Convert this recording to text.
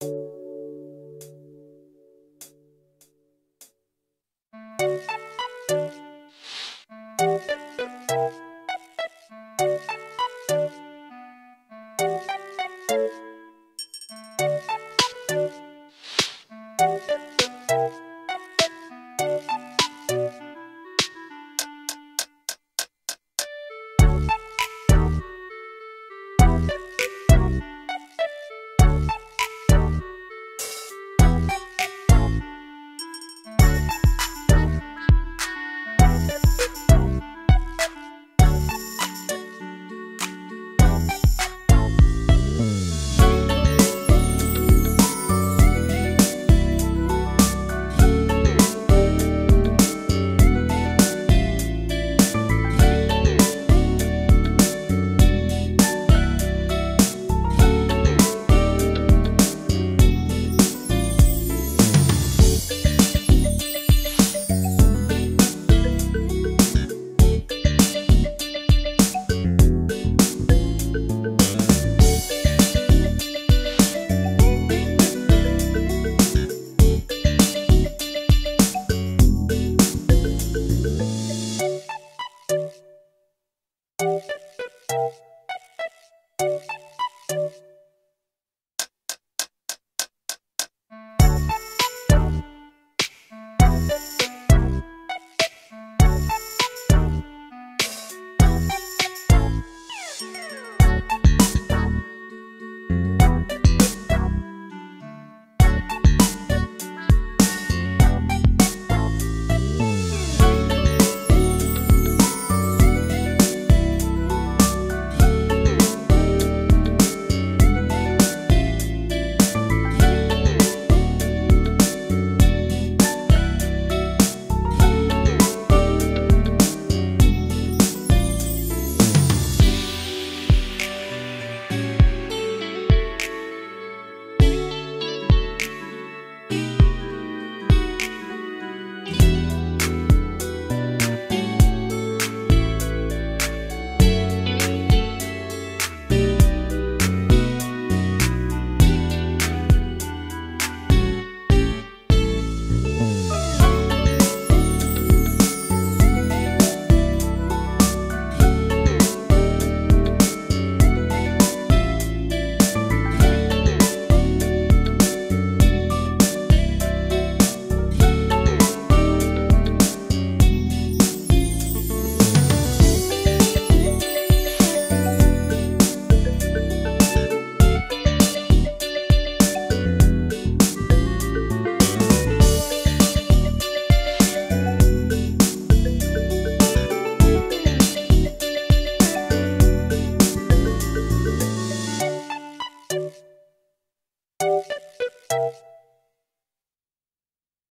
you